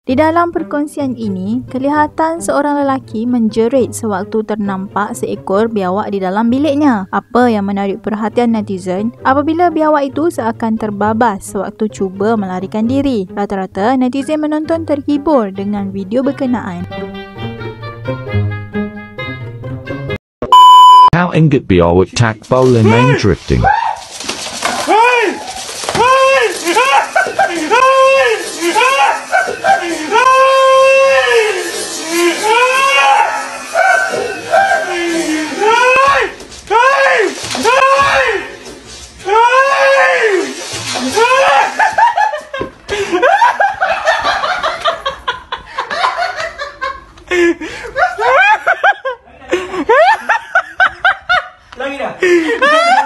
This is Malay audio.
Di dalam perkongsian ini, kelihatan seorang lelaki menjerit sewaktu ternampak seekor biawak di dalam biliknya. Apa yang menarik perhatian netizen apabila biawak itu seakan terbabas sewaktu cuba melarikan diri. Rata-rata netizen menonton terhibur dengan video berkenaan. How ingot biawak tak boleh main drifting. Lámina.